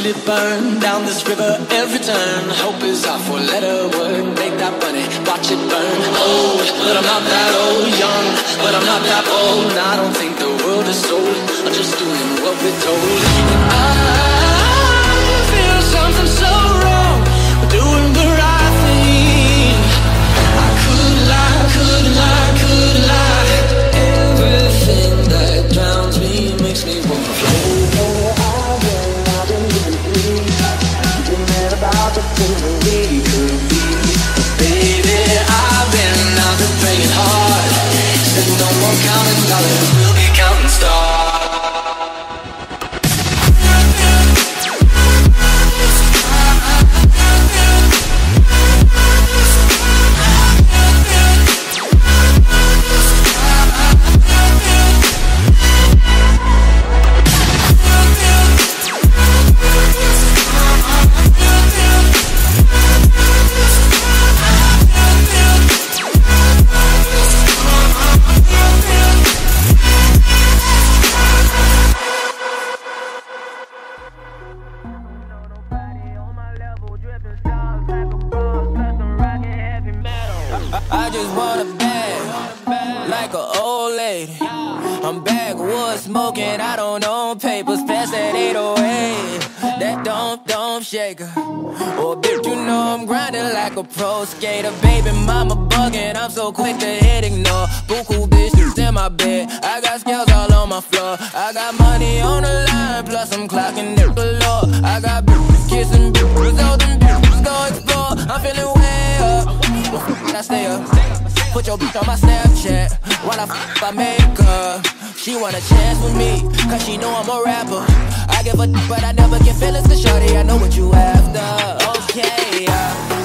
feel it burn down this river every turn. Hope is our four letter word. Make that money, watch it burn. Old, but I'm not that old. Young, but I'm not that old. I don't think the world is sold. I'm just doing what we're told. I we'll be Baby, I've been out hard There's no more counting stars. I just want a bag, like an old lady. I'm backwoods smoking, I don't own papers, pass that 808. That don't, don't shaker. Oh, bitch, you know I'm grinding like a pro skater. Baby, mama bugging, I'm so quick to hit ignore. Buku bitches in my bed, I got scales all on my floor. I got money on the line, plus I'm clocking it I stay up. Put your bitch on my Snapchat while I f- I make her. She want a chance with me, cause she know I'm a rapper. I give a d- but I never get feelings to shorty. I know what you after. Okay, yeah.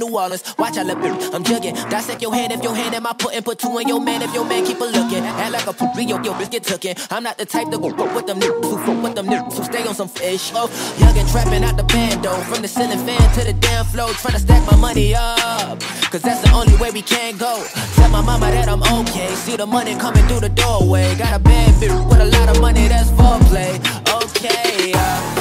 New Orleans. Watch out, look, I'm jugging. Dissect your hand if your hand in my putting. Put two in your man if your man keep a looking. Act like a poopy, yo, yo, bitch get. I'm not the type to go fuck with them niggas who fuck with them niggas who stay on some fish. Oh, young and trapping out the bando. From the ceiling fan to the damn floor. Tryna stack my money up. Cause that's the only way we can go. Tell my mama that I'm okay. See the money coming through the doorway. Got a bad bitch with a lot of money, that's foreplay. Okay, yeah.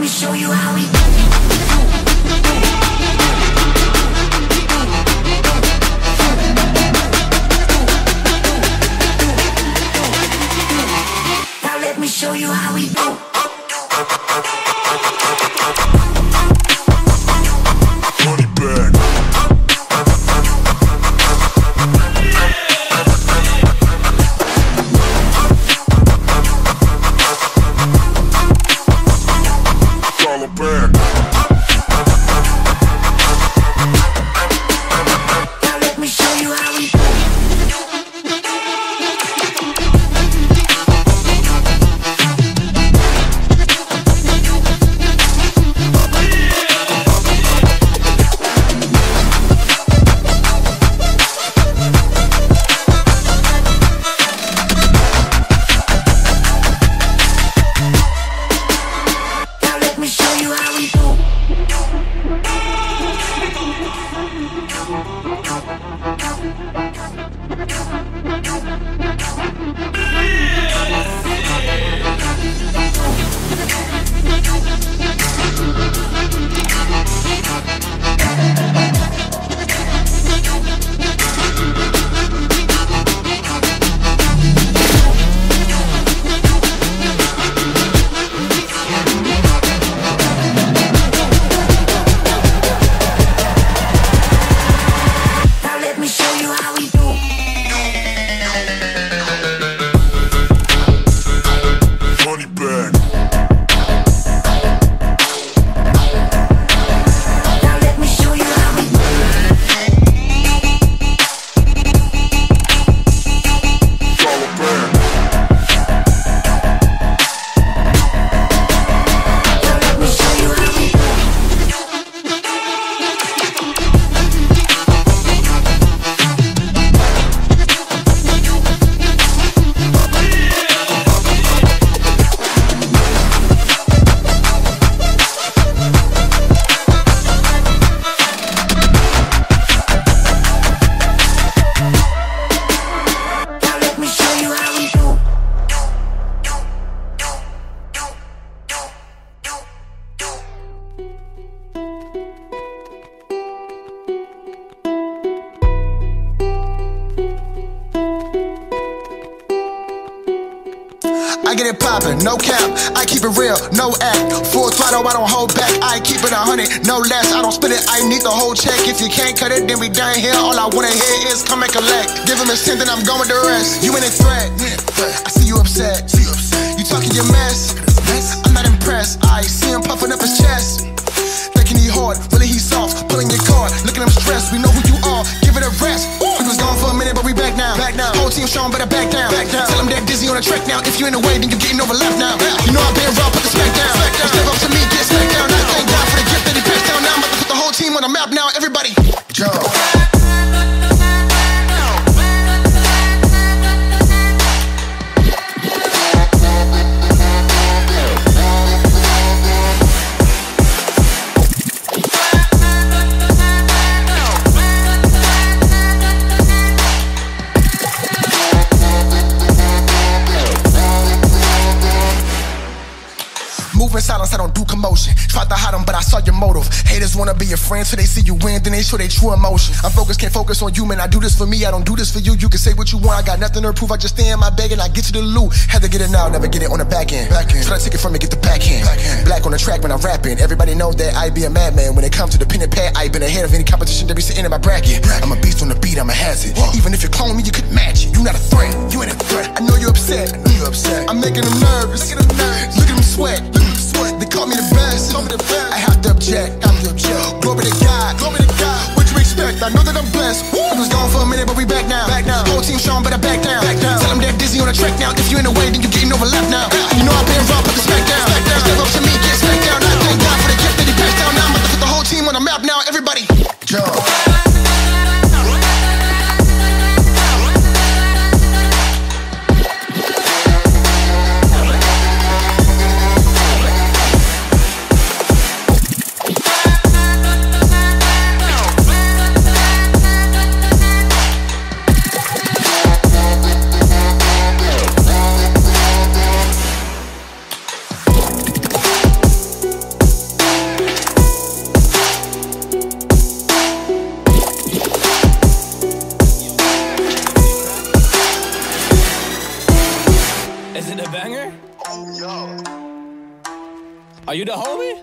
Me show you how we No cap. I keep it real, no act. Full throttle, I don't hold back. I keep it a hundred, no less. I don't split it, I need the whole check. If you can't cut it, then we done here. All I wanna hear is come and collect. Give him a cent, then I'm going the rest. You in a threat, I see you upset. You talking your mess. I'm not impressed. I see him puffing up his chest. Thinking he hard, really he soft. Pulling your card, looking him stressed. We know Team showing better back down. Back down. Tell him that dizzy on the track now. If you in the way, then you're getting overlapped now. You know I've been raw, put the smack down. Step up to me, get smacked down. I thank God for the gift that he passed down. Now I'm about to put the whole team on the map now. Everybody, hide them, but I saw your motive. Haters wanna be your friend, so they see you win, then they show their true emotion. I'm focused, can't focus on you, man. I do this for me, I don't do this for you. You can say what you want, I got nothing to prove. I just stay in my bag and I get to the loot. Had to get it now, never get it on the back end. Back end. Try to take it from me, get the back end. Back end. Black on the track when I'm rapping. Everybody know that I be a madman. When it comes to the pen and pad, I been ahead of any competition that be sitting in my bracket. I'm a beast on the beat, I'm a hazard. Even if you clone me, you couldn't match it. You not a threat, you ain't a threat. I know you're upset. I know you're upset. I'm making them nervous. Look at them nervous. Look at them sweat. Look at them sweat. They call me the best. Call me the best. I have. I'm the object. Glory to God. Glory to God. What you expect? I know that I'm blessed. Woo. We was gone for a minute, but we back now. Back now. Whole team showing better back down. Back down. Tell them they're dizzy on the track now. If you in the way, then you getting overlapped now. You know I've been raw, put the. Smack down. Step up to me, Is it a banger? Yo. Are you the homie?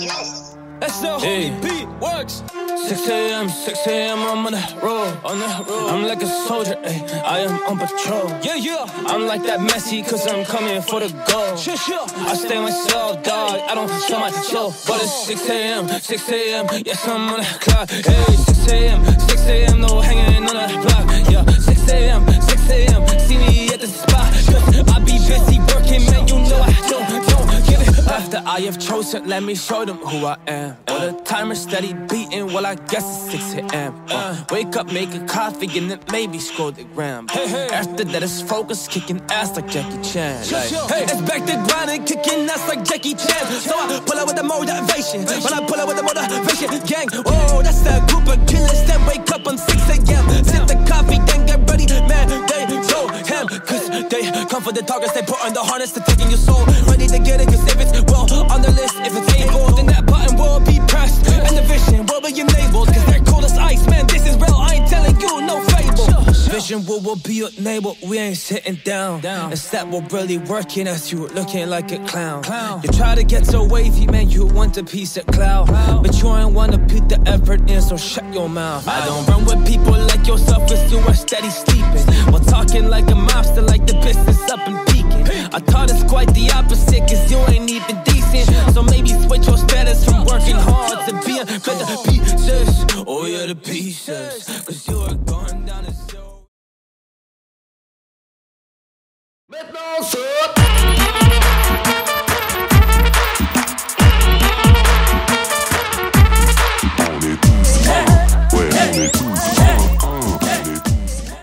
Yes. That's the homie beat works. 6 a.m., 6 a.m. I'm on the road, on the road. I'm like a soldier, ayy. I am on patrol. Yeah, yeah. I'm like that Messi, cause I'm coming for the goal. Sure, sure. I stay myself, dog. I don't show my show. But it's 6 a.m., 6 a.m. Yes, I'm on the clock. Hey, 6 a.m., 6 a.m. No hanging on the block. Yeah, 6 a.m., 6 a.m. See me at the spot. Cause I be busy working, man. You know I don't, don't give it up. After I have chosen, let me show them who I am. The timer steady beating, well, I guess it's 6 a.m. Uh, wake up, make a coffee, and then maybe scroll the gram. After that, it's focus, kicking ass like Jackie Chan. Like, hey, it's back to grinding, kicking ass like Jackie Chan. So I pull out with the motivation. When I pull out with the motivation, gang, oh, that's the group of killers that wake up on 6 a.m. Sip the coffee, then get ready, man. They go ham. Cause they come for the targets they put on the harness to taking your soul. Ready to get it, cause if it's well And the vision What will be enabled, cause they're cold as ice, man. This is real, I ain't telling you no fable. Vision will, will be your neighbor. we ain't sitting down. down. Instead, we're really working as you looking like a clown. clown. You try to get so wavy, man, you want a piece of cloud. cloud. But you ain't wanna put the effort in, so shut your mouth. I don't run with people like yourself, cause you are steady sleeping. While talking like a mobster, like the business up and peaking. I thought it's quite the opposite, cause you ain't even decent. So maybe switch your status from working hard to being better oh. pieces. Oh, yeah, the pieces. Cause you are going down the show. Maintenant, saute